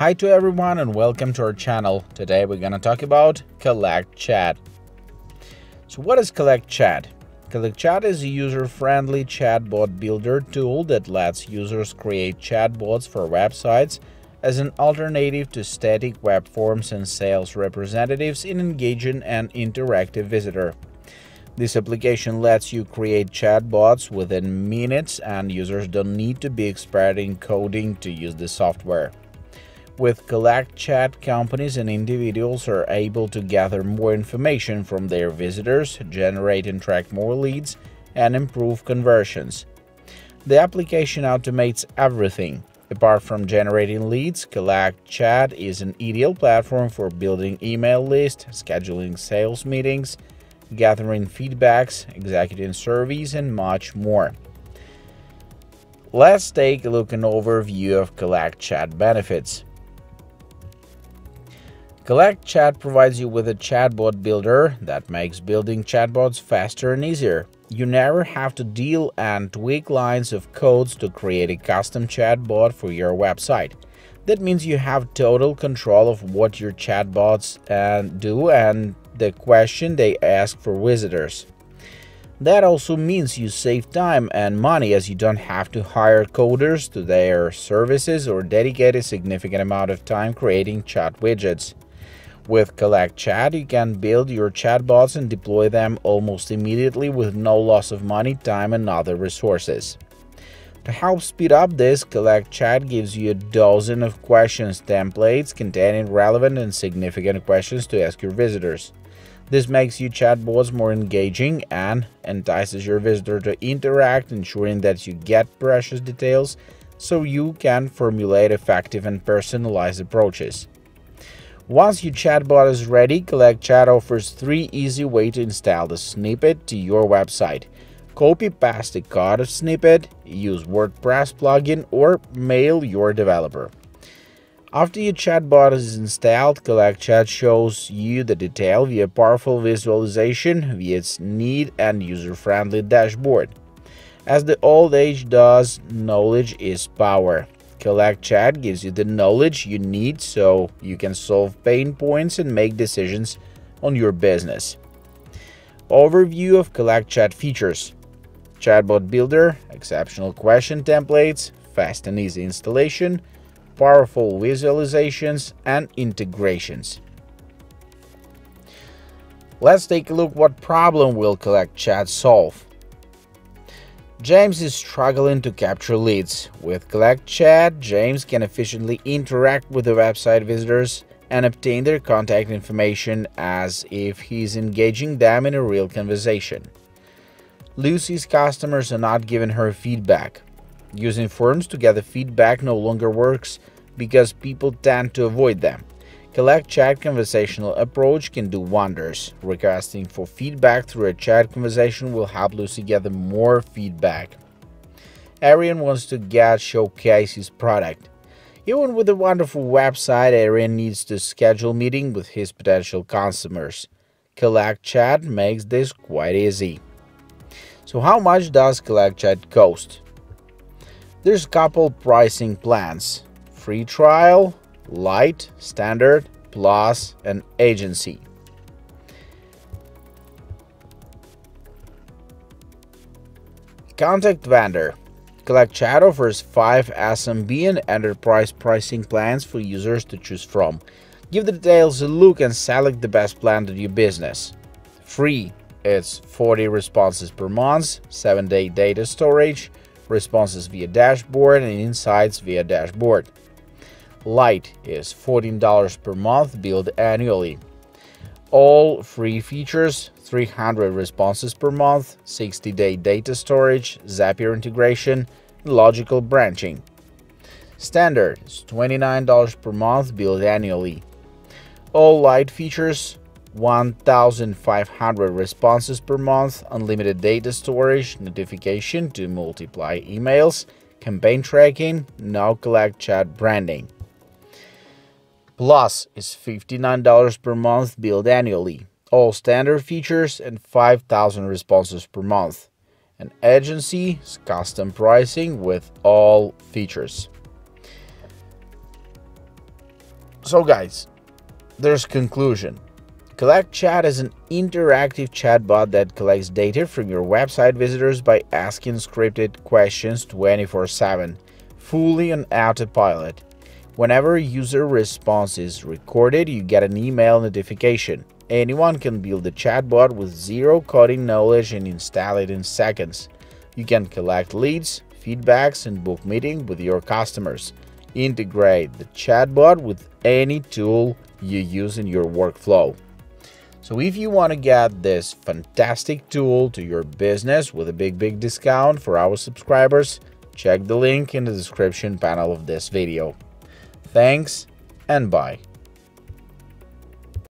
Hi to everyone and welcome to our channel. Today we're gonna talk about Collect Chat. So what is Collect Chat? Collect Chat is a user-friendly chatbot builder tool that lets users create chatbots for websites as an alternative to static web forms and sales representatives in engaging an interactive visitor. This application lets you create chatbots within minutes and users don't need to be expert in coding to use the software. With Collect Chat, companies and individuals are able to gather more information from their visitors, generate and track more leads, and improve conversions. The application automates everything. Apart from generating leads, Collect Chat is an ideal platform for building email lists, scheduling sales meetings, gathering feedbacks, executing surveys, and much more. Let's take a look at an overview of Collect Chat benefits. Collect Chat provides you with a chatbot builder that makes building chatbots faster and easier. You never have to deal and tweak lines of codes to create a custom chatbot for your website. That means you have total control of what your chatbots uh, do and the question they ask for visitors. That also means you save time and money as you don't have to hire coders to their services or dedicate a significant amount of time creating chat widgets. With Collect Chat, you can build your chatbots and deploy them almost immediately with no loss of money, time, and other resources. To help speed up this, Collect Chat gives you a dozen of questions templates containing relevant and significant questions to ask your visitors. This makes your chatbots more engaging and entices your visitor to interact, ensuring that you get precious details so you can formulate effective and personalized approaches. Once your chatbot is ready, Collect Chat offers three easy ways to install the snippet to your website. Copy-paste the code of snippet, use WordPress plugin, or mail your developer. After your chatbot is installed, Collect Chat shows you the detail via powerful visualization via its neat and user-friendly dashboard. As the old age does, knowledge is power. Collect Chat gives you the knowledge you need so you can solve pain points and make decisions on your business. Overview of Collect Chat features Chatbot Builder, exceptional question templates, fast and easy installation, powerful visualizations, and integrations. Let's take a look what problem will Collect Chat solve. James is struggling to capture leads. With Collect Chat, James can efficiently interact with the website visitors and obtain their contact information as if he's engaging them in a real conversation. Lucy's customers are not giving her feedback. Using forms to gather feedback no longer works because people tend to avoid them. Collect Chat conversational approach can do wonders. Requesting for feedback through a chat conversation will help Lucy gather more feedback. Arian wants to get showcase his product. Even with a wonderful website, Arian needs to schedule meeting with his potential customers. Collect Chat makes this quite easy. So how much does Collect Chat cost? There's a couple pricing plans. Free trial, Light, Standard, Plus, and Agency. Contact Vendor Collect Chat offers 5 SMB and enterprise pricing plans for users to choose from. Give the details a look and select the best plan to your business. Free it's 40 responses per month, 7 day data storage, responses via dashboard, and insights via dashboard. Light is $14 per month billed annually. All free features 300 responses per month, 60 day data storage, Zapier integration, logical branching. Standard is $29 per month billed annually. All light features 1,500 responses per month, unlimited data storage, notification to multiply emails, campaign tracking, no collect chat branding. Plus is $59 per month billed annually, all standard features and 5,000 responses per month. An agency is custom pricing with all features. So guys, there's conclusion. Collect Chat is an interactive chatbot that collects data from your website visitors by asking scripted questions 24/7, fully on autopilot. Whenever a user response is recorded, you get an email notification. Anyone can build a chatbot with zero coding knowledge and install it in seconds. You can collect leads, feedbacks, and book meetings with your customers. Integrate the chatbot with any tool you use in your workflow. So if you want to get this fantastic tool to your business with a big, big discount for our subscribers, check the link in the description panel of this video. Thanks and bye.